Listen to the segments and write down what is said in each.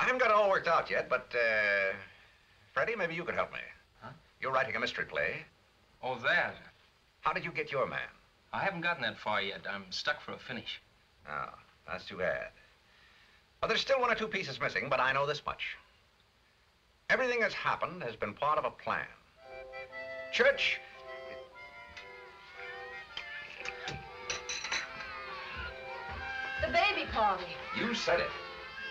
I haven't got it all worked out yet, but, uh, Freddie, maybe you could help me. Huh? You're writing a mystery play. Oh, that. How did you get your man? I haven't gotten that far yet. I'm stuck for a finish. Oh, that's too bad. Well, there's still one or two pieces missing, but I know this much. Everything that's happened has been part of a plan. Church, The baby party. you said it.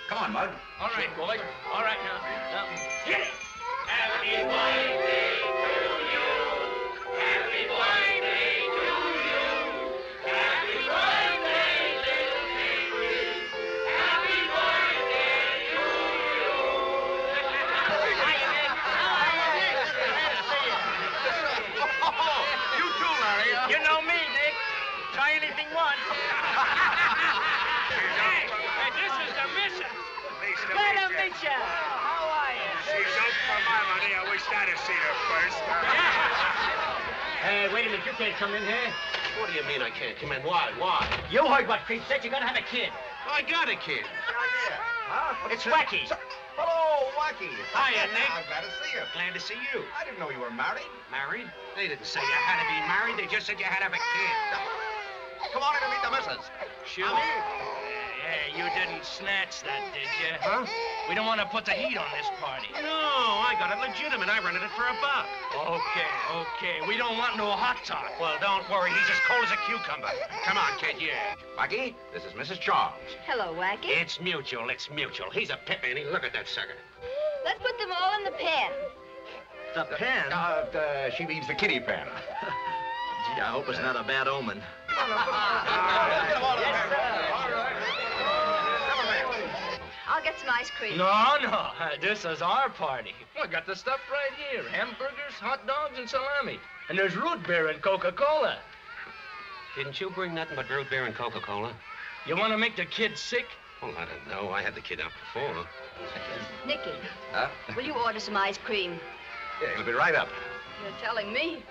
Come on, Mud. All right, boys. All right, now. now get it. Happy birthday to you. Happy birthday to you. Happy birthday, little baby. Happy birthday to you. You too, Larry. You know me, Nick. Try anything once. hey, hey, this is the mission. Good to meet you. How are you? She's out for my money. I wish I'd have seen her first. Hey, wait a minute. You can't come in here. What do you mean I can't come in? Why? Why? You heard what Creeps said. You're gonna have a kid. I got a kid. Huh? It's Wacky. So- Hello, Wacky. Hiya, Nick. I'm glad to see you. Glad to see you. I didn't know you were married. Married? They didn't say you had to be married. They just said you had to have a kid. Come on in and meet the missus. Sure. Hey, you didn't snatch that, did you? Huh? We don't want to put the heat on this party. No, I got it legitimate. I rented it for a buck. Okay, okay. We don't want no hot talk. Well, don't worry. He's as cold as a cucumber. Come on, kid. Yeah. Wacky, this is Mrs. Charles. Hello, Wacky. It's mutual. It's mutual. He's a pip, ain't he? Look at that sucker. Let's put them all in the pen. The pen? Uh, uh, she means the kitty pen. Gee, I hope it's not a bad omen. I'll get some ice cream. No, no. This is our party. We got the stuff right here. Hamburgers, hot dogs, and salami. And there's root beer and Coca-Cola. Didn't you bring nothing but root beer and Coca-Cola? You want to make the kid sick? Well, I don't know. I had the kid out before. Nicky, Huh? will you order some ice cream? Yeah, he'll be right up. You're telling me.